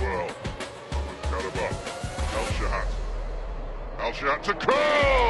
world. Karabakh. Al-Shahat. Al-Shahat to Cole!